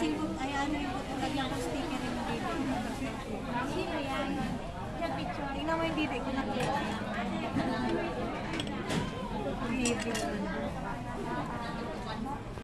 ano yung lagyan ko sticker yung dito. Sino yan? Yung picture. Tingnan mo yung dito ko na Baby.